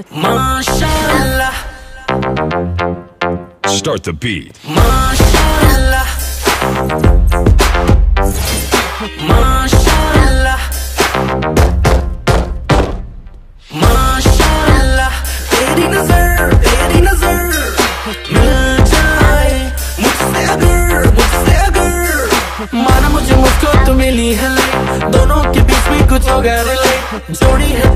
MashaAllah. Start the beat. Mashallah. Mashallah. Mashallah. तेरी नज़र तेरी नज़र मिल जाए मुझसे अगर मुझसे अगर माना मुझे मुझको तो मिली है दोनों के बीच में कुछ होगा रिले जोड़ी है